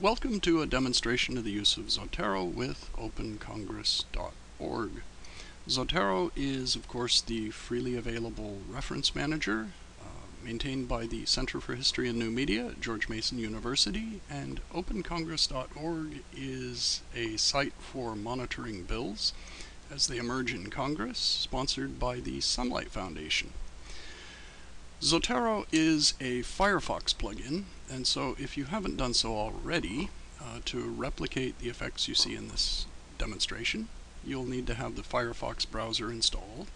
Welcome to a demonstration of the use of Zotero with opencongress.org. Zotero is, of course, the freely available reference manager uh, maintained by the Center for History and New Media at George Mason University, and opencongress.org is a site for monitoring bills as they emerge in Congress, sponsored by the Sunlight Foundation. Zotero is a Firefox plugin, and so if you haven't done so already, uh, to replicate the effects you see in this demonstration, you'll need to have the Firefox browser installed.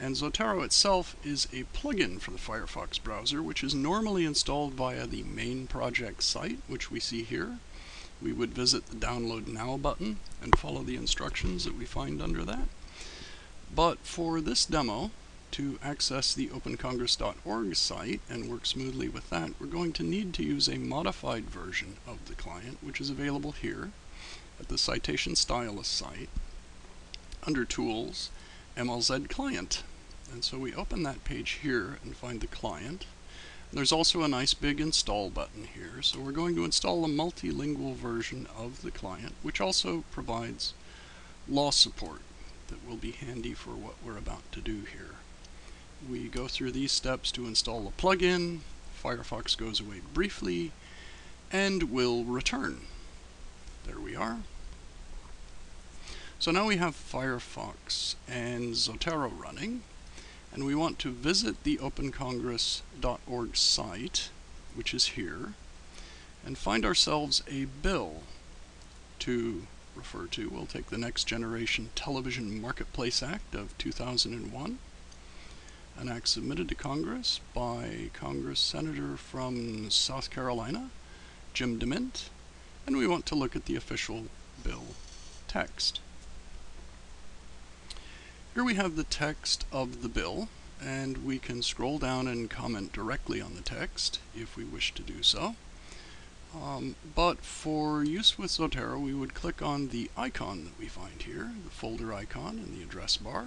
And Zotero itself is a plugin for the Firefox browser, which is normally installed via the main project site, which we see here. We would visit the Download Now button and follow the instructions that we find under that. But for this demo, to access the opencongress.org site and work smoothly with that, we're going to need to use a modified version of the client, which is available here at the Citation Stylist site under Tools, MLZ Client. And so we open that page here and find the client. There's also a nice big install button here, so we're going to install a multilingual version of the client, which also provides law support that will be handy for what we're about to do here. We go through these steps to install a plugin, Firefox goes away briefly, and will return. There we are. So now we have Firefox and Zotero running, and we want to visit the opencongress.org site, which is here, and find ourselves a bill to refer to. We'll take the Next Generation Television Marketplace Act of 2001 an act submitted to Congress by Congress Senator from South Carolina, Jim DeMint, and we want to look at the official bill text. Here we have the text of the bill, and we can scroll down and comment directly on the text if we wish to do so. Um, but for use with Zotero, we would click on the icon that we find here, the folder icon in the address bar,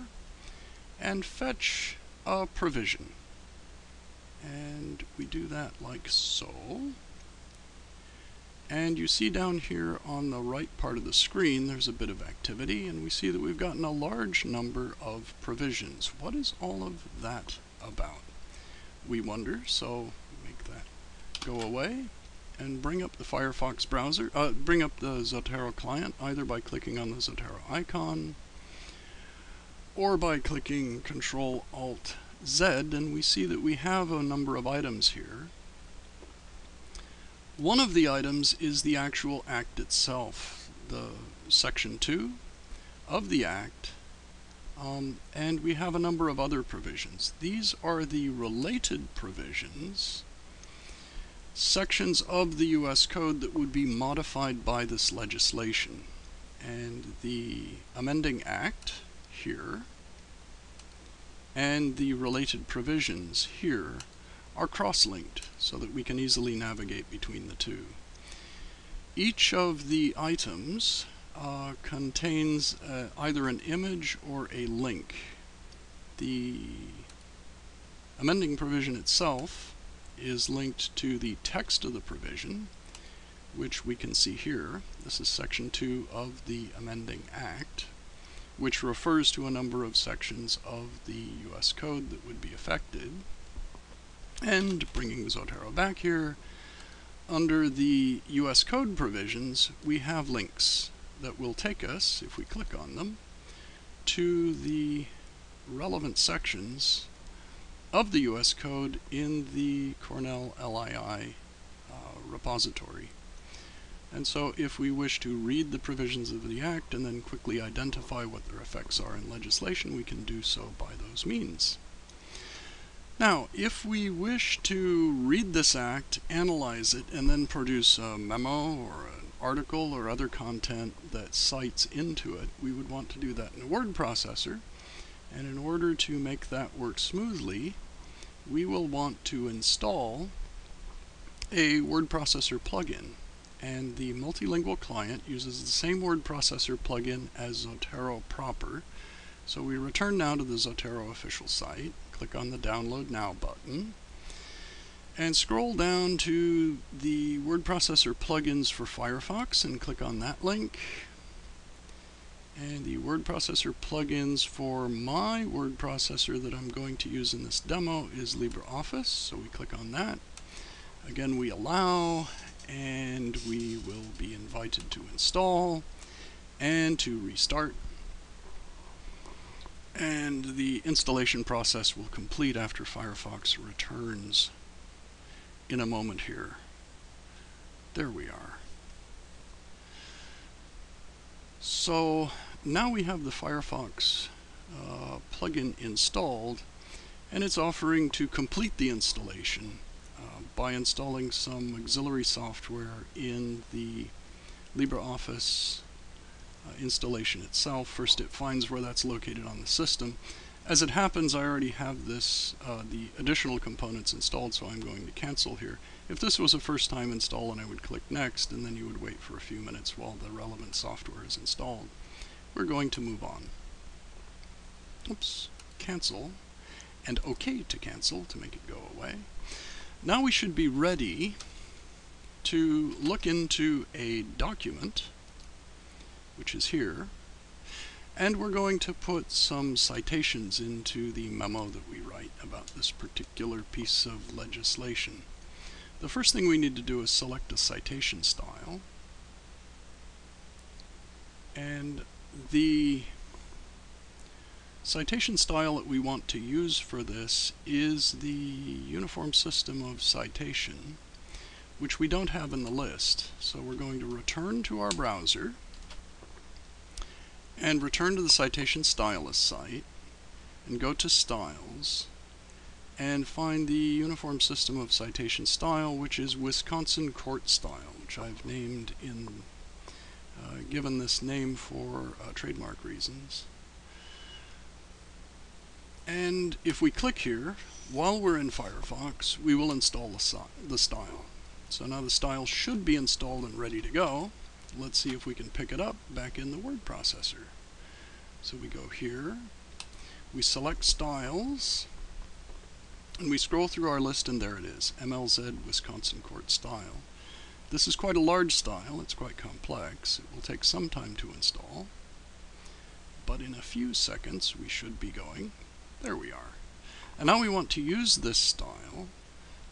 and fetch a provision. And we do that like so. And you see down here on the right part of the screen, there's a bit of activity, and we see that we've gotten a large number of provisions. What is all of that about? We wonder, so make that go away and bring up the Firefox browser, uh, bring up the Zotero client either by clicking on the Zotero icon or by clicking Control Alt Z and we see that we have a number of items here. One of the items is the actual act itself, the section 2 of the act, um, and we have a number of other provisions. These are the related provisions, sections of the U.S. Code that would be modified by this legislation. And the amending act here and the related provisions here are cross-linked so that we can easily navigate between the two. Each of the items uh, contains uh, either an image or a link. The amending provision itself is linked to the text of the provision, which we can see here. This is section 2 of the amending act which refers to a number of sections of the US code that would be affected. And bringing Zotero back here, under the US code provisions, we have links that will take us, if we click on them, to the relevant sections of the US code in the Cornell LII uh, repository. And so if we wish to read the provisions of the Act and then quickly identify what their effects are in legislation, we can do so by those means. Now, if we wish to read this Act, analyze it, and then produce a memo or an article or other content that cites into it, we would want to do that in a word processor. And in order to make that work smoothly, we will want to install a word processor plugin and the multilingual client uses the same word processor plugin as Zotero proper. So we return now to the Zotero official site, click on the Download Now button, and scroll down to the word processor plugins for Firefox and click on that link. And the word processor plugins for my word processor that I'm going to use in this demo is LibreOffice, so we click on that. Again, we allow, and we will be invited to install and to restart. And the installation process will complete after Firefox returns in a moment here. There we are. So now we have the Firefox uh, plugin installed and it's offering to complete the installation uh, by installing some auxiliary software in the LibreOffice uh, installation itself. First it finds where that's located on the system as it happens, I already have this, uh, the additional components installed, so I'm going to cancel here. If this was a first time install, and I would click next, and then you would wait for a few minutes while the relevant software is installed. We're going to move on. Oops, cancel, and OK to cancel to make it go away. Now we should be ready to look into a document, which is here, and we're going to put some citations into the memo that we write about this particular piece of legislation. The first thing we need to do is select a citation style. And the citation style that we want to use for this is the Uniform System of Citation, which we don't have in the list. So we're going to return to our browser and return to the citation stylist site and go to styles and find the uniform system of citation style which is Wisconsin court style which I've named in uh, given this name for uh, trademark reasons and if we click here while we're in Firefox we will install the, the style so now the style should be installed and ready to go let's see if we can pick it up back in the word processor. So we go here, we select styles, and we scroll through our list and there it is, MLZ Wisconsin Court Style. This is quite a large style, it's quite complex, it will take some time to install, but in a few seconds we should be going. There we are. And now we want to use this style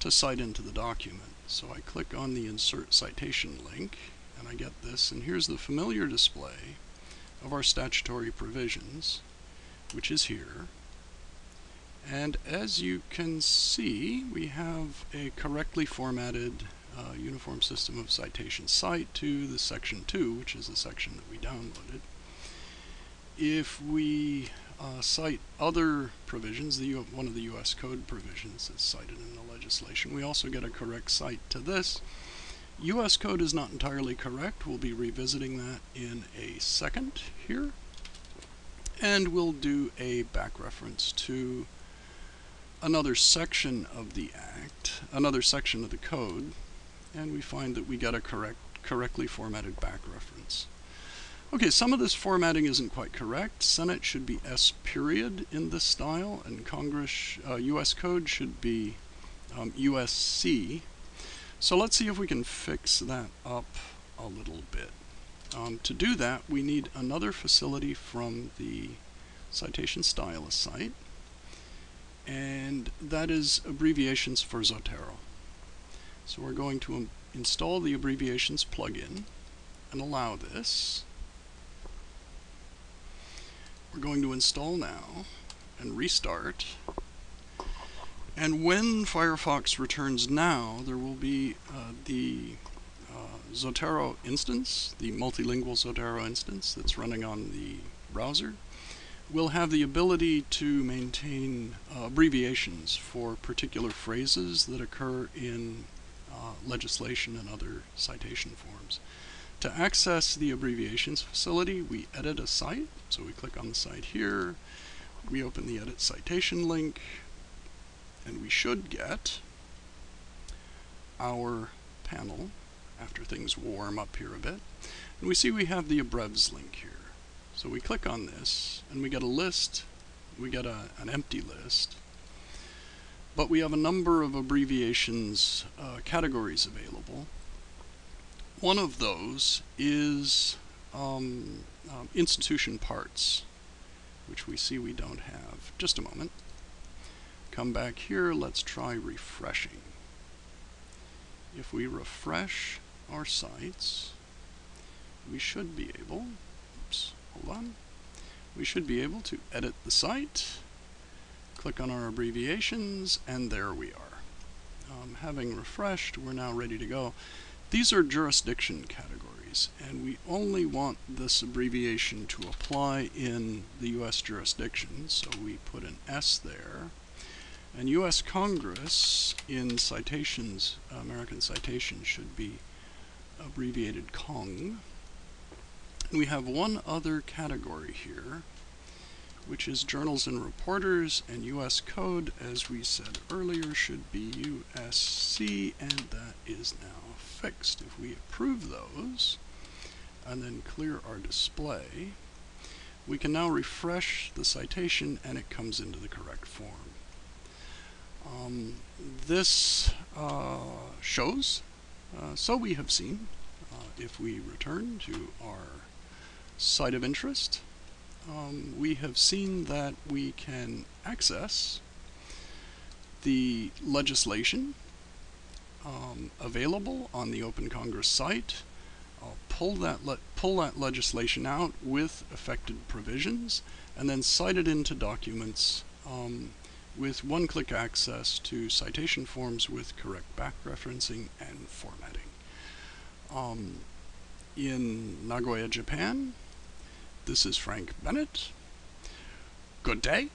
to cite into the document. So I click on the Insert Citation link, and I get this, and here's the familiar display of our statutory provisions, which is here. And as you can see, we have a correctly formatted uh, Uniform System of Citation cite to the section 2, which is the section that we downloaded. If we uh, cite other provisions, the one of the U.S. Code provisions is cited in the legislation, we also get a correct cite to this, US code is not entirely correct. We'll be revisiting that in a second here. And we'll do a back reference to another section of the Act, another section of the code, and we find that we get a correct, correctly formatted back reference. Okay, some of this formatting isn't quite correct. Senate should be S period in this style, and Congress, uh, US code should be um, USC so let's see if we can fix that up a little bit. Um, to do that, we need another facility from the citation stylist site, and that is abbreviations for Zotero. So we're going to install the abbreviations plugin and allow this. We're going to install now and restart and when Firefox returns now, there will be uh, the uh, Zotero instance, the multilingual Zotero instance that's running on the browser. We'll have the ability to maintain uh, abbreviations for particular phrases that occur in uh, legislation and other citation forms. To access the abbreviations facility, we edit a cite. So we click on the cite here. We open the edit citation link and we should get our panel after things warm up here a bit. And we see we have the abrevs link here. So we click on this and we get a list, we get a, an empty list but we have a number of abbreviations uh, categories available. One of those is um, um, institution parts, which we see we don't have. Just a moment. Come back here, let's try refreshing. If we refresh our cites, we should be able, oops, hold on, we should be able to edit the cite, click on our abbreviations, and there we are. Um, having refreshed, we're now ready to go. These are jurisdiction categories, and we only want this abbreviation to apply in the U.S. jurisdiction, so we put an S there. And U.S. Congress in citations, American citations, should be abbreviated CONG. We have one other category here, which is journals and reporters, and U.S. code, as we said earlier, should be USC, and that is now fixed. If we approve those, and then clear our display, we can now refresh the citation and it comes into the correct form. Um, this uh, shows, uh, so we have seen, uh, if we return to our site of interest, um, we have seen that we can access the legislation um, available on the Open Congress site. I'll pull that pull that legislation out with affected provisions, and then cite it into documents um, with one-click access to citation forms with correct back referencing and formatting. Um, in Nagoya, Japan, this is Frank Bennett. Good day.